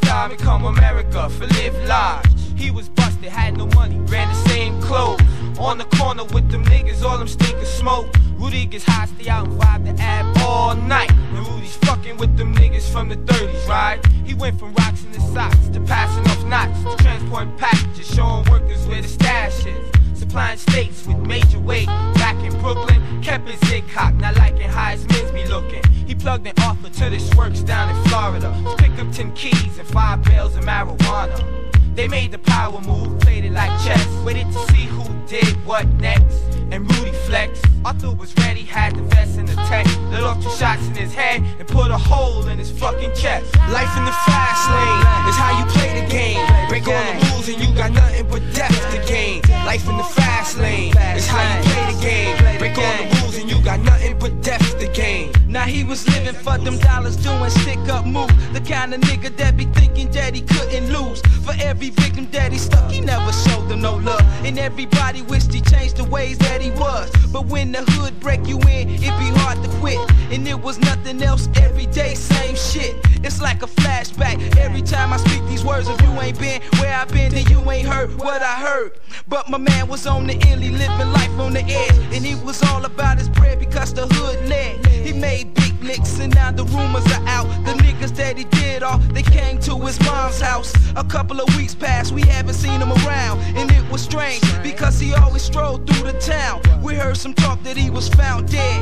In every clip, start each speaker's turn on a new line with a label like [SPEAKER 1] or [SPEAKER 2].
[SPEAKER 1] time it come America for live large. He was busted, had no money, ran the same clothes. On the corner with them niggas, all them stinking smoke. Rudy gets high, stay out and vibe the ab all night. And Rudy's fucking with them niggas from the 30s, right? He went from rocks in the socks to passing off knots to transporting packages, showing workers where the stash is. Supplying states with major weight. Back in Brooklyn, kept his zig cocked, not liking how his men's be looking. Plugged an offer to this works down in Florida. Pick up 10 keys and five bales of marijuana. They made the power move, played it like chess. Waited to see who did what next. And Rudy Flex, Arthur was ready, had the vest and the tech. Let off two shots in his head and put a hole in his fucking chest. Life in the fast lane is how you play the game. Break all the rules and you got nothing but death to gain. Life in the fast lane is how you play the game. Break all the got nothing but death to gain.
[SPEAKER 2] Now he was living for them dollars, doing stick up moves. The kind of nigga that be thinking that he couldn't lose. For every victim that he stuck, he never showed them no love. And everybody wished he changed the ways that he was. But when the hood break you in, it be hard to quit. It was nothing else every day, same shit. It's like a flashback. Every time I speak these words, if you ain't been where I've been, then you ain't heard what I heard. But my man was on the illy, living life on the edge. And he was all about his bread because the hood led. He made big licks and now the rumors are out. The niggas that he did all, they came to his mom's house. A couple of weeks passed, we haven't seen him around. And it was strange because he always strolled through the town. We heard some talk that he was found dead.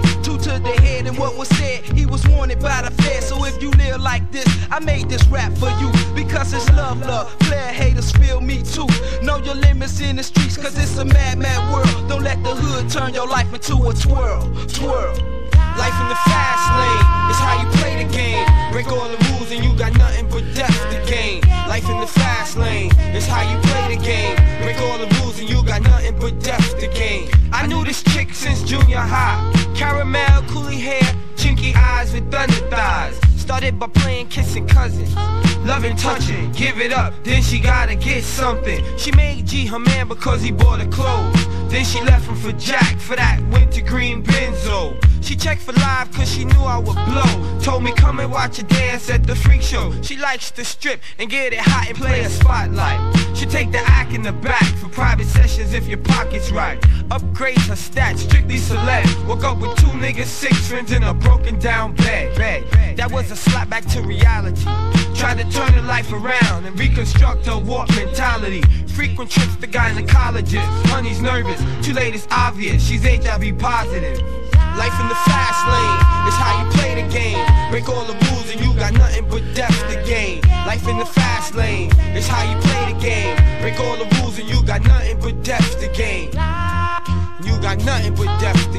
[SPEAKER 2] Was said, he was wanted by the Fed. So if you live like this, I made this rap for you because it's love, love. Player haters feel me too. Know your limits in the streets cause it's a mad, mad world. Don't let the hood turn your life into a twirl, twirl.
[SPEAKER 1] Life in the fast lane is how you play the game. Break all the rules and you got nothing but death to gain. Life in the fast lane is how you play the game. Break all the rules and you got nothing but death to gain. I knew this chick since junior high. Started by playing kissing cousins. Loving, touching, give it up, then she gotta get something. She made G her man because he bought her clothes. Then she left him for Jack for that winter green benzo. She checked for live cause she knew I would blow. Told me come and watch a dance at the freak show. She likes to strip and get it hot and play a spotlight. She take the act in the back for private sessions if your pocket's right. Upgrades her stats, strictly select. Woke up with two niggas, six friends in a broken down bed. That was a slap back to reality. Tried to turn her life around and reconstruct her warped mentality. Frequent trips to gynecologists. Honey's nervous, too late it's obvious. She's HIV positive. Life in the fast lane is how you play the game. Break all the rules and you got nothing but death to gain. Life in the fast lane is how you play the game. Break all the rules and you got nothing but death to gain. You got nothing but death